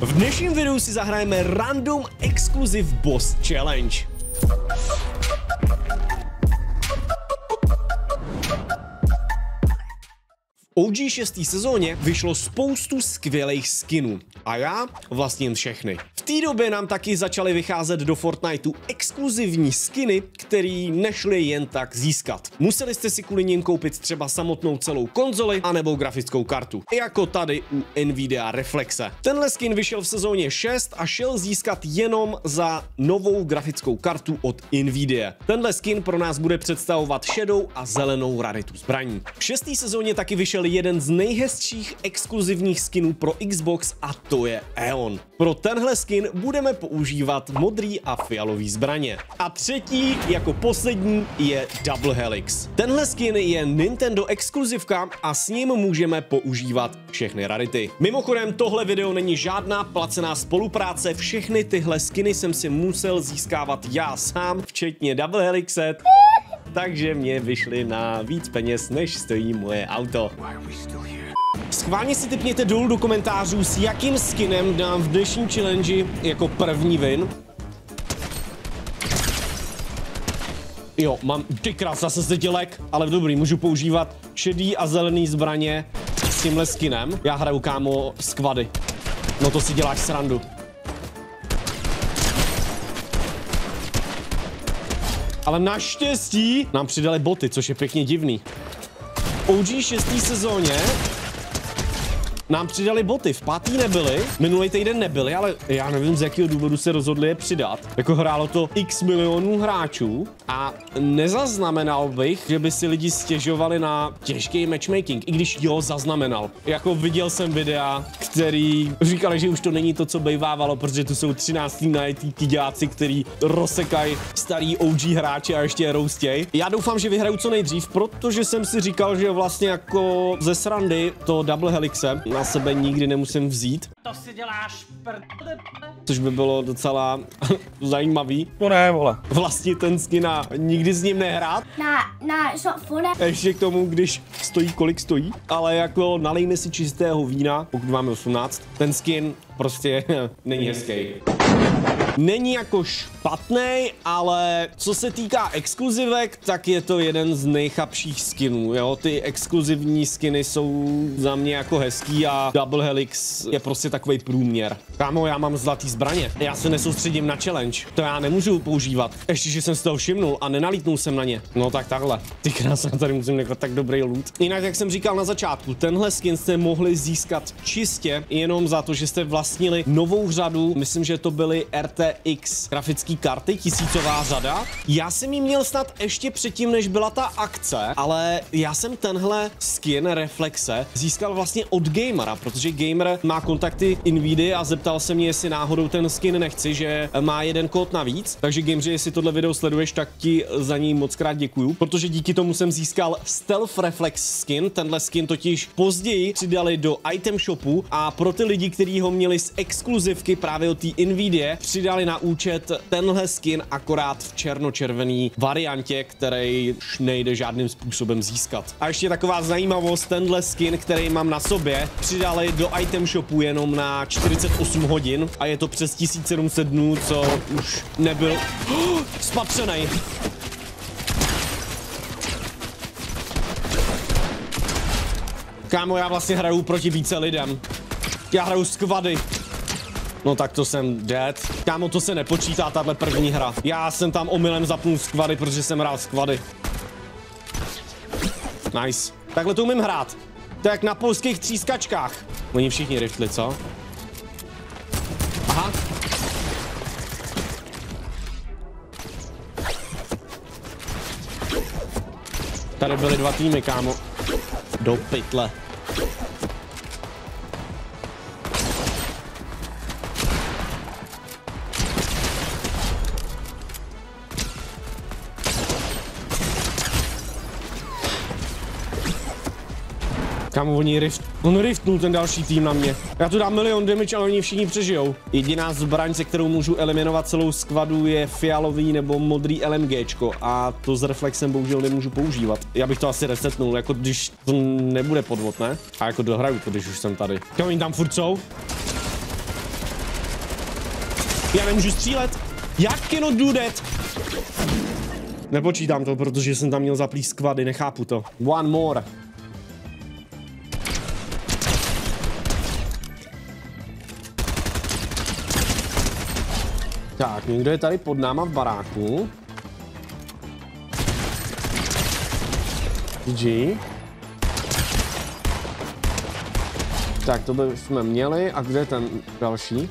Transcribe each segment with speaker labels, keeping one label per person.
Speaker 1: V dnešním videu si zahrajeme Random Exclusive Boss Challenge. OG 6. sezóně vyšlo spoustu skvělých skinů a já vlastním všechny. V té době nám taky začaly vycházet do Fortniteu exkluzivní skiny, které nešly jen tak získat. Museli jste si kvůli nim koupit třeba samotnou celou konzoli anebo grafickou kartu. Jako tady u Nvidia Reflexe. Tenhle skin vyšel v sezóně 6 a šel získat jenom za novou grafickou kartu od Nvidia. Tenhle skin pro nás bude představovat šedou a zelenou raritu zbraní. V šestý sezóně taky vyšel jeden z nejhezčích exkluzivních skinů pro Xbox a to je Eon. Pro tenhle skin budeme používat modrý a fialový zbraně. A třetí, jako poslední, je Double Helix. Tenhle skin je Nintendo exkluzivka a s ním můžeme používat všechny rarity. Mimochodem, tohle video není žádná placená spolupráce, všechny tyhle skiny jsem si musel získávat já sám, včetně Double Helixe takže mě vyšly na víc peněz, než stojí moje auto. Schválně si typněte dolů do komentářů, s jakým skinem dám v dnešní challenge jako první win. Jo, mám, ty krás, zase se dělek, ale dobrý, můžu používat šedý a zelený zbraně s tímhle skinem. Já hraju, kámo, skvady. No to si děláš srandu. Ale naštěstí nám přidali boty, což je pěkně divný. OG 6. sezóně nám přidali boty. V pátý nebyly, minulý týden nebyly, ale já nevím, z jakého důvodu se rozhodli je přidat. Jako hrálo to x milionů hráčů a nezaznamenal bych, že by si lidi stěžovali na těžký matchmaking, i když jo, zaznamenal. Jako viděl jsem videa, který říkali, že už to není to, co bejvávalo, protože tu jsou 13. najetý tyďáci, který rozsekají starý OG hráče a ještě je roustěj. Já doufám, že vyhraju co nejdřív, protože jsem si říkal, že vlastně jako ze srandy to Double Helixe na sebe nikdy nemusím vzít.
Speaker 2: To si děláš prd...
Speaker 1: Což by bylo docela zajímavý.
Speaker 3: No ne, vole.
Speaker 1: Vlastně ten skin a nikdy s ním nehrát.
Speaker 4: Nah, it's not funny.
Speaker 1: Ještě k tomu, když stojí, kolik stojí. Ale jako nalejme si čistého vína, pokud máme 18. Ten skin prostě není hezký. Není jako špatný, ale co se týká exkluzivek, tak je to jeden z nejchabších skinů, jo. Ty exkluzivní skiny jsou za mě jako hezký a Double Helix je prostě takový průměr. Kámo, já mám zlatý zbraně. Já se nesoustředím na challenge. To já nemůžu používat. Ještě, že jsem z toho všimnul a nenalítnul jsem na ně. No tak takhle. Ty krásně, tady musím nechat tak dobrý loot. Jinak, jak jsem říkal na začátku, tenhle skin jste mohli získat čistě jenom za to, že jste vlastnili novou řadu, myslím, že to byly RTX grafické karty, tisícová řada. Já jsem ji měl snad ještě předtím, než byla ta akce, ale já jsem tenhle skin Reflexe získal vlastně od Gamera, protože Gamer má kontakty Nvidia a zeptal se mě, jestli náhodou ten skin nechci, že má jeden kód navíc. Takže Gameři, jestli tohle video sleduješ, tak ti za ní moc krát děkuju, protože díky tomu jsem získal Stealth Reflex skin. Tenhle skin totiž později přidali do item shopu a pro ty lidi, kteří ho měli z exkluzivky právě od té Nvidia, přidali na účet tenhle skin akorát v černočervený variantě, který už nejde žádným způsobem získat. A ještě taková zajímavost, tenhle skin, který mám na sobě, přidali do item shopu jenom na 48 hodin a je to přes 1700 dnů, co už nebyl oh, spatřený. Kámo, já vlastně hraju proti více lidem. Já hraju skvady. No tak to jsem dead. Kámo, to se nepočítá, tahle první hra. Já jsem tam omylem zapnul skvady, protože jsem hrál skvady. Nice. Takhle to umím hrát. To jak na polských třískačkách. Oni všichni riftli, co? Aha. Tady byly dva týmy, kámo. Do pytle. Kámo, oni rift, on riftnul ten další tým na mě. Já tu dám milion damage, ale oni všichni přežijou. Jediná zbraň, se kterou můžu eliminovat celou skvadu, je fialový nebo modrý LMGčko a to s reflexem bohužel nemůžu používat. Já bych to asi resetnul, jako když to nebude podvod, ne? A jako dohraju to, když už jsem tady. Kam oni tam furt jsou? Já nemůžu střílet. Jak cannot do that? Nepočítám to, protože jsem tam měl zaplý skvady, nechápu to. One more. Tak, někdo je tady pod náma v baráku. GG. Tak, to bychom měli. A kde je ten další?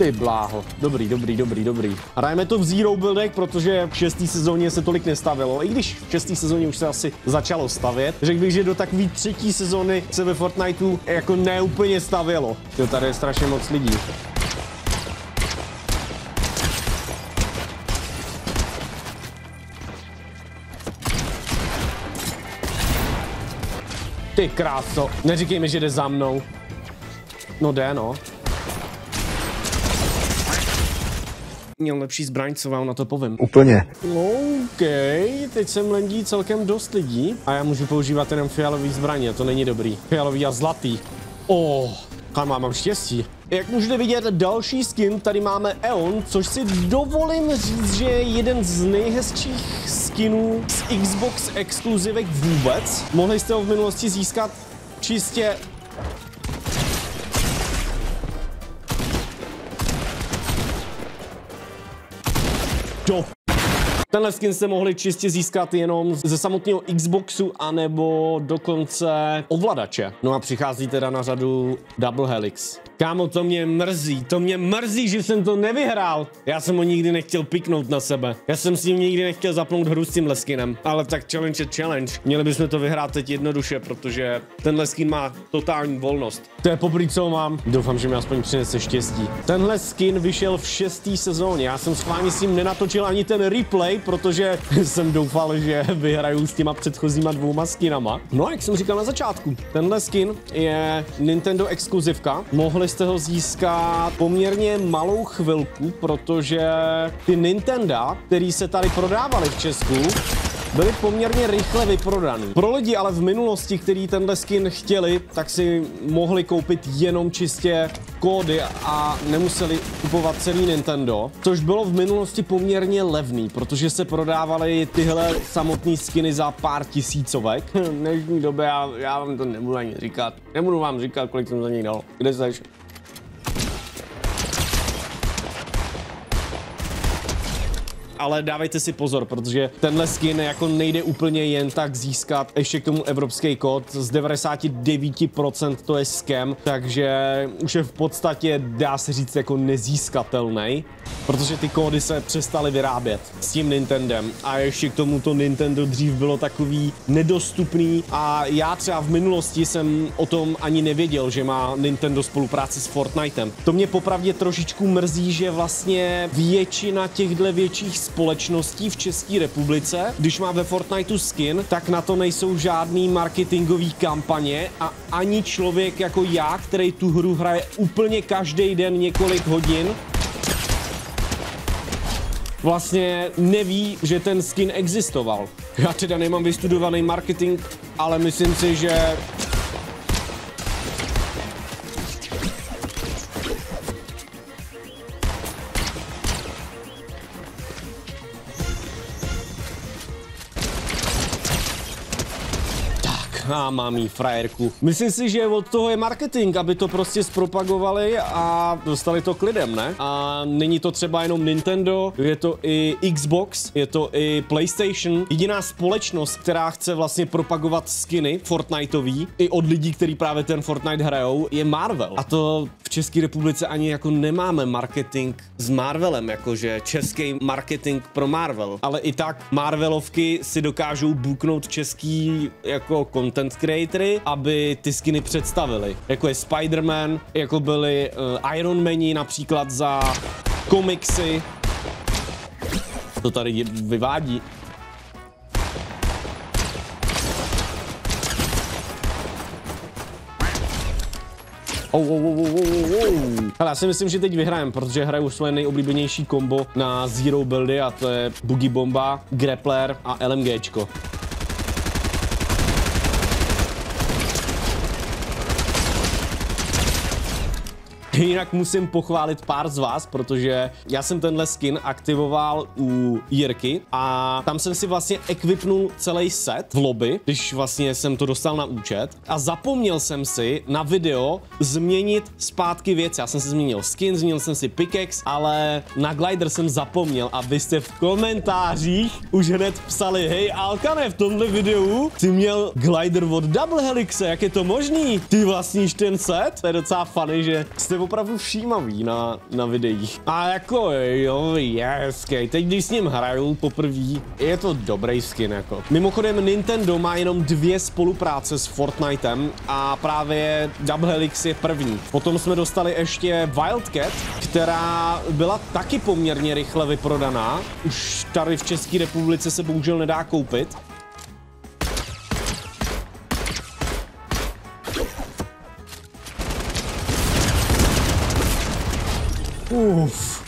Speaker 1: Ty bláho. Dobrý, dobrý, dobrý, dobrý. Hrajeme to v Zero Buildech, protože v šestý sezóně se tolik nestavilo. I když v šestý sezóně už se asi začalo stavět. Řekl bych, že do takové třetí sezóny se ve Fortniteu jako neúplně stavělo. Jo, tady je strašně moc lidí. Ty kráso, neříkej mi, že jde za mnou. No jde, no. Měl lepší zbraň, co vám na to povím.
Speaker 2: Úplně.
Speaker 1: OK, teď sem lendí celkem dost lidí a já můžu používat jenom fialový zbraně, to není dobrý. Fialový a zlatý. Oh, kam mám štěstí. Jak můžete vidět, další skin, tady máme Eon, což si dovolím říct, že je jeden z nejhezčích skinů z Xbox exkluzivek vůbec. Mohli jste ho v minulosti získat čistě do Tenhle skin jste mohli čistě získat jenom ze samotného Xboxu anebo dokonce ovladače. No a přichází teda na řadu Double Helix. Kámo, to mě mrzí, to mě mrzí, že jsem to nevyhrál. Já jsem ho nikdy nechtěl piknout na sebe. Já jsem s ním nikdy nechtěl zapnout hru s tímhle skinem. Ale tak challenge je challenge. Měli bychom to vyhrát teď jednoduše, protože tenhle skin má totální volnost. To je poprvé, co mám. Doufám, že mi aspoň přinese štěstí. Tenhle skin vyšel v šestý sezóně. Já jsem schválně s ním nenatočil ani ten replay, protože jsem doufal, že vyhraju s těma předchozíma dvouma skinama. No a jak jsem říkal na začátku, tenhle skin je Nintendo exkluzivka. Mohli jste ho získat poměrně malou chvilku, protože ty Nintendo, který se tady prodávali v Česku, byly poměrně rychle vyprodaný. Pro lidi ale v minulosti, kteří tenhle skin chtěli, tak si mohli koupit jenom čistě kódy a nemuseli kupovat celý Nintendo, což bylo v minulosti poměrně levný, protože se prodávaly tyhle samotné skiny za pár tisícovek. V dnešní době já, já vám to nebudu ani říkat. Nebudu vám říkat, kolik jsem za něj dal. Kde seš? Ale dávejte si pozor, protože tenhle skin jako nejde úplně jen tak získat. Ještě k tomu evropský kód, z 99% to je scam, takže už je v podstatě, dá se říct, jako nezískatelný, protože ty kódy se přestaly vyrábět s tím Nintendem a ještě k tomu to Nintendo dřív bylo takový nedostupný a já třeba v minulosti jsem o tom ani nevěděl, že má Nintendo spolupráci s Fortnitem. To mě popravdě trošičku mrzí, že vlastně většina těchto větších společností v České republice, když má ve Fortniteu skin, tak na to nejsou žádný marketingový kampaně a ani člověk jako já, který tu hru hraje úplně každý den několik hodin, vlastně neví, že ten skin existoval. Já teda nemám vystudovaný marketing, ale myslím si, že A mám jí frajerku. Myslím si, že od toho je marketing, aby to prostě zpropagovali a dostali to k lidem, ne? A není to třeba jenom Nintendo, je to i Xbox, je to i PlayStation. Jediná společnost, která chce vlastně propagovat skiny Fortniteový i od lidí, kteří právě ten Fortnite hrajou, je Marvel. A to v České republice ani jako nemáme marketing s Marvelem, jakože český marketing pro Marvel. Ale i tak Marvelovky si dokážou buknout český jako content content creatory, aby ty skiny představili. Jako je Spider-Man, jako byli uh, Iron Mani například za komiksy. To tady vyvádí. Oh, oh, oh, oh, oh, oh. Hele, já si myslím, že teď vyhrajem, protože hraju svoje nejoblíbenější kombo na Zero buildy a to je Boogie Bomba, Grappler a LMGčko. Jinak musím pochválit pár z vás, protože já jsem tenhle skin aktivoval u Jirky a tam jsem si vlastně equipnul celý set v lobby, když vlastně jsem to dostal na účet a zapomněl jsem si na video změnit zpátky věci. Já jsem si změnil skin, změnil jsem si pickaxe, ale na glider jsem zapomněl a vy jste v komentářích už hned psali, hej Alkane, v tomhle videu ty měl glider od Double Helixe, jak je to možný? Ty vlastníš ten set? To je docela funny, že jste opravdu všímaví na, na videích. A jako jo, je hezký. Teď když s ním hraju poprvé, je to dobrý skin jako. Mimochodem Nintendo má jenom dvě spolupráce s Fortnitem a právě Double Helix je první. Potom jsme dostali ještě Wildcat, která byla taky poměrně rychle vyprodaná. Už tady v České republice se bohužel nedá koupit. Uf.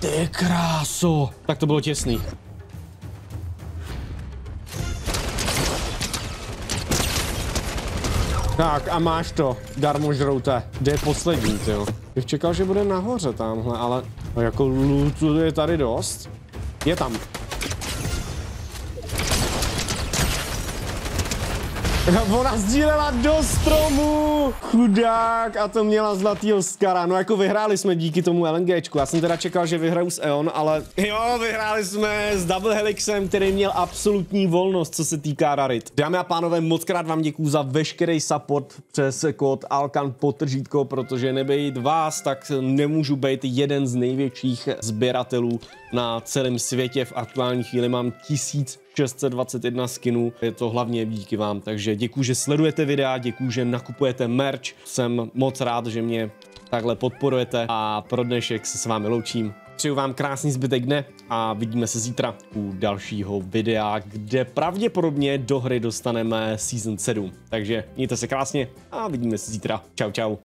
Speaker 1: Ty kráso. Tak to bylo těsný. Tak a máš to, darmožroute. Kde je poslední, ty Bych čekal, že bude nahoře tamhle, ale jako lootu je tady dost. Je tam. Ona sdílela do stromu! Chudák! A to měla zlatý Oscara. No jako vyhráli jsme díky tomu LNGčku. Já jsem teda čekal, že vyhraju s EON, ale jo, vyhráli jsme s Double Helixem, který měl absolutní volnost, co se týká rarit. Dámy a pánové, moc krát vám děkuju za veškerý support přes kód Alkan potržítko, protože nebejt vás, tak nemůžu být jeden z největších sběratelů na celém světě. V aktuální chvíli mám 1621 skinů. Je to hlavně díky vám, takže děkuji, že sledujete videa, děkuji, že nakupujete merch. Jsem moc rád, že mě takhle podporujete a pro dnešek se s vámi loučím. Přeju vám krásný zbytek dne a vidíme se zítra u dalšího videa, kde pravděpodobně do hry dostaneme Season 7. Takže mějte se krásně a vidíme se zítra. Čau, čau.